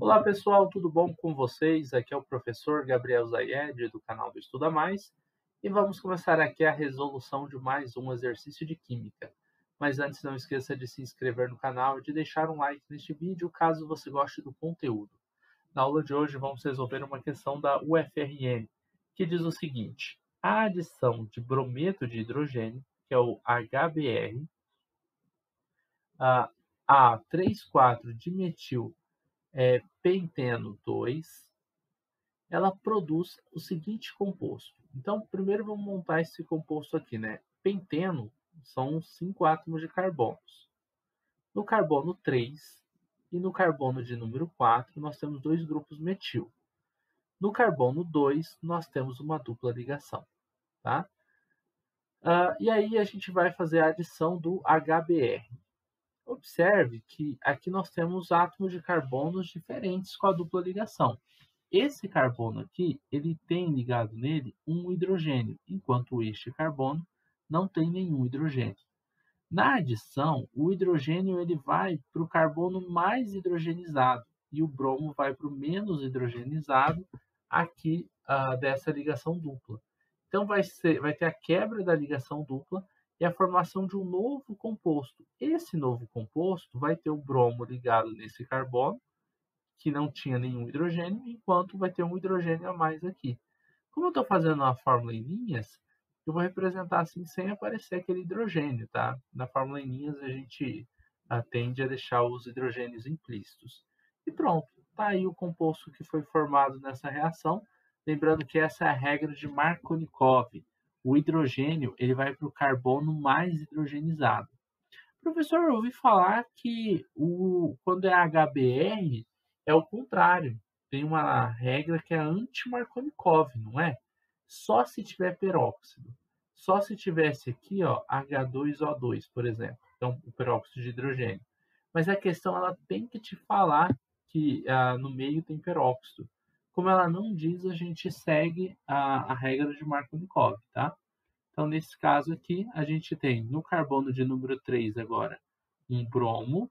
Olá pessoal, tudo bom com vocês? Aqui é o professor Gabriel Zayed do canal do Estuda Mais e vamos começar aqui a resolução de mais um exercício de Química. Mas antes não esqueça de se inscrever no canal e de deixar um like neste vídeo caso você goste do conteúdo. Na aula de hoje vamos resolver uma questão da UFRN que diz o seguinte, a adição de brometo de hidrogênio, que é o HBr, a A34-dimetil é, penteno 2, ela produz o seguinte composto. Então, primeiro vamos montar esse composto aqui, né? Penteno são cinco átomos de carbonos. No carbono 3 e no carbono de número 4, nós temos dois grupos metil. No carbono 2, nós temos uma dupla ligação. Tá? Uh, e aí a gente vai fazer a adição do HBr. Observe que aqui nós temos átomos de carbonos diferentes com a dupla ligação. Esse carbono aqui, ele tem ligado nele um hidrogênio, enquanto este carbono não tem nenhum hidrogênio. Na adição, o hidrogênio ele vai para o carbono mais hidrogenizado e o bromo vai para o menos hidrogenizado aqui uh, dessa ligação dupla. Então vai, ser, vai ter a quebra da ligação dupla e a formação de um novo composto. Esse novo composto vai ter o bromo ligado nesse carbono, que não tinha nenhum hidrogênio, enquanto vai ter um hidrogênio a mais aqui. Como eu estou fazendo a fórmula em linhas, eu vou representar assim sem aparecer aquele hidrogênio, tá? Na fórmula em linhas a gente tende a deixar os hidrogênios implícitos. E pronto, está aí o composto que foi formado nessa reação. Lembrando que essa é a regra de Markovnikov o hidrogênio ele vai para o carbono mais hidrogenizado. Professor, eu ouvi falar que o, quando é HBr é o contrário. Tem uma regra que é anti-Markovnikov, não é? Só se tiver peróxido. Só se tivesse aqui, ó, H2O2, por exemplo. Então, o peróxido de hidrogênio. Mas a questão, ela tem que te falar que ah, no meio tem peróxido. Como ela não diz, a gente segue a, a regra de Markovnikov, tá? Então, nesse caso aqui, a gente tem no carbono de número 3 agora um bromo.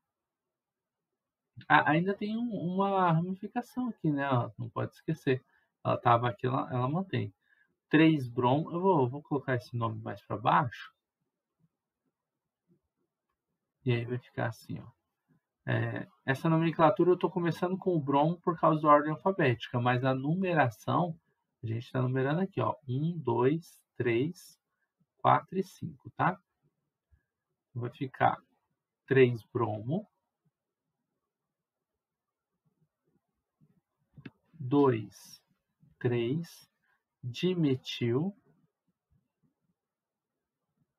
Ah, ainda tem um, uma ramificação aqui, né? não pode esquecer. Ela estava aqui, ela, ela mantém. 3 bromo. Eu vou, vou colocar esse nome mais para baixo. E aí vai ficar assim, ó. É, essa nomenclatura eu estou começando com o Brom por causa da ordem alfabética, mas a numeração, a gente está numerando aqui, ó, 1, 2, 3, 4 e 5, tá? Vai ficar 3 bromo, 2, 3, dimetil,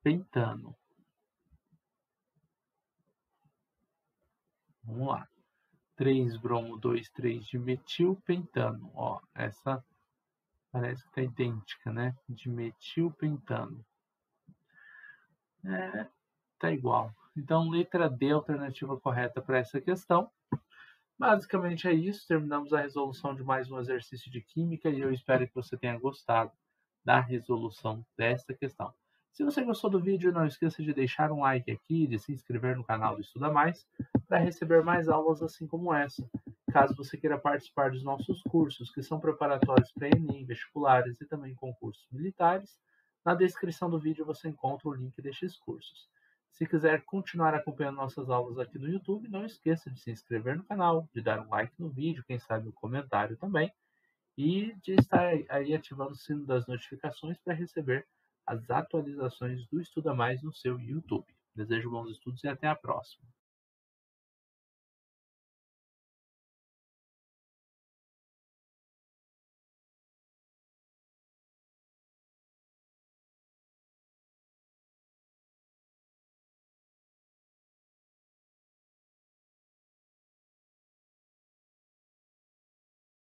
pentano. Vamos lá. 3 bromo, 2, 3 de metil, pentano. Ó, essa parece que tá idêntica, né? De metil, pentano. É, tá igual. Então, letra D, alternativa correta para essa questão. Basicamente é isso. Terminamos a resolução de mais um exercício de química e eu espero que você tenha gostado da resolução desta questão. Se você gostou do vídeo, não esqueça de deixar um like aqui, de se inscrever no canal do Estuda Mais, para receber mais aulas assim como essa. Caso você queira participar dos nossos cursos, que são preparatórios para Enem, vestibulares e também concursos militares, na descrição do vídeo você encontra o link destes cursos. Se quiser continuar acompanhando nossas aulas aqui no YouTube, não esqueça de se inscrever no canal, de dar um like no vídeo, quem sabe um comentário também, e de estar aí ativando o sino das notificações para receber as atualizações do Estuda Mais no seu YouTube. Desejo bons estudos e até a próxima.